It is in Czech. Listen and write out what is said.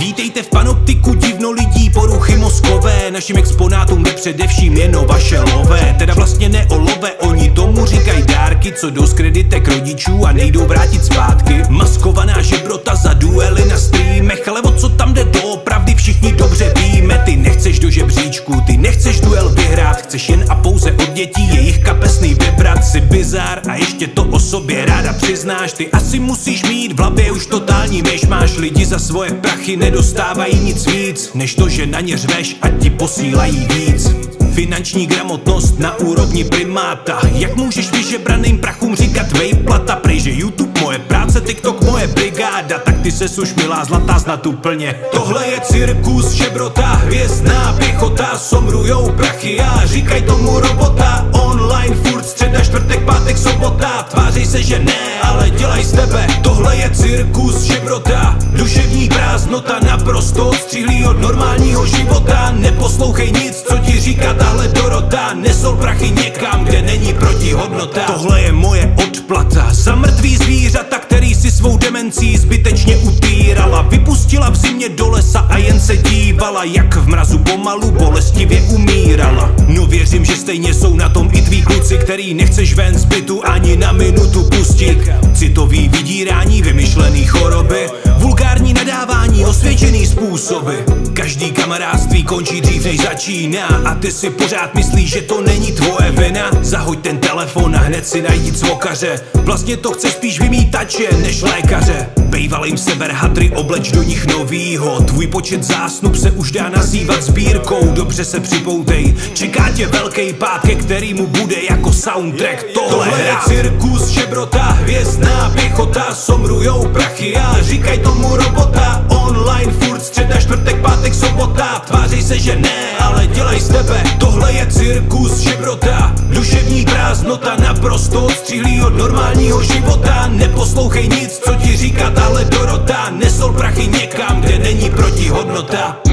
Vítejte v panoptiku divno lidí poruchy mozkové. Našim exponátům jde především jenom vaše lové. Teda vlastně ne o olové, oni tomu říkají dárky Co jdou z kreditek rodičů a nejdou vrátit zpátky. Maskovaná žebrota za duely na streamech Ale o co tam jde doopravdy všichni dobře víme. Ty nechceš do žebříčku, ty nechceš duel vyhrát Chceš jen a pouze dětí jejich kapesný vybrat Si bizar a ještě to o sobě ráda přiznáš. Ty asi musíš mít v hlavě už totální myš Máš lidi za svoje prachy nedostávají nic víc Než to, že na ně řveš a ti posílají víc. Finanční gramotnost na úrovni primáta. Jak můžeš vyžebraným prachům říkat vejplata Prej, že YouTube moje práce, TikTok moje brigáda. Tak ty se už milá zlatá znat úplně. Tohle je cirkus, žebrota, hvězdná pěchota Somrujou prachy a říkaj tomu středa, čtvrtek, pátek, sobota Tvářej se, že ne, ale dělaj z tebe. Tohle je cirkus, žebrota, duševní prázdnota Naprosto odstřihlý od normálního života. Neposlouchej nic, co ti říká tahle Dorota. Nesol prachy někam, kde není protihodnota. Tohle je moje odplata. Za mrtvý zvířata, který si svou demencí zbytečně utírala Vypustila v zimě do lesa a jen se dívala Jak v mrazu pomalu bolestivě umírala. No věřím, že stejně jsou na tom i tví kluci Který nechceš ven z bytu ani na minutu pustit. Citový vydírání, vymyšlený choroby Vulgární nadávání, osvědčený způsoby Každý kamarádství končí dřív než začíná. A ty si pořád myslíš, že to není tvoje vina. Zahoď ten telefon a hned si najít zvokaře Vlastně to chce spíš vymítače než lékaře. Bejvalým seberhatry obleč do nich novýho. Tvůj počet zásnub se už dá nazývat sbírkou. Dobře se připoutej, čeká tě velký pád, ke kterýmu bude jako soundtrack. Tohle, tohle je cirkus, žebrota, hvězdná pěchota Somrujou prachy. A říkaj tomu robota Online furt středa, čtvrtek, pátek, sobota. Tvářej se, že ne, ale dělej z tebe. Tohle je cirkus, žebrota, duševní prázdnota Naprosto odstřihlý od normálního života. Neposlouchej nic, co ti říká tahle Dorota Nesol prachy někam, kde není protihodnota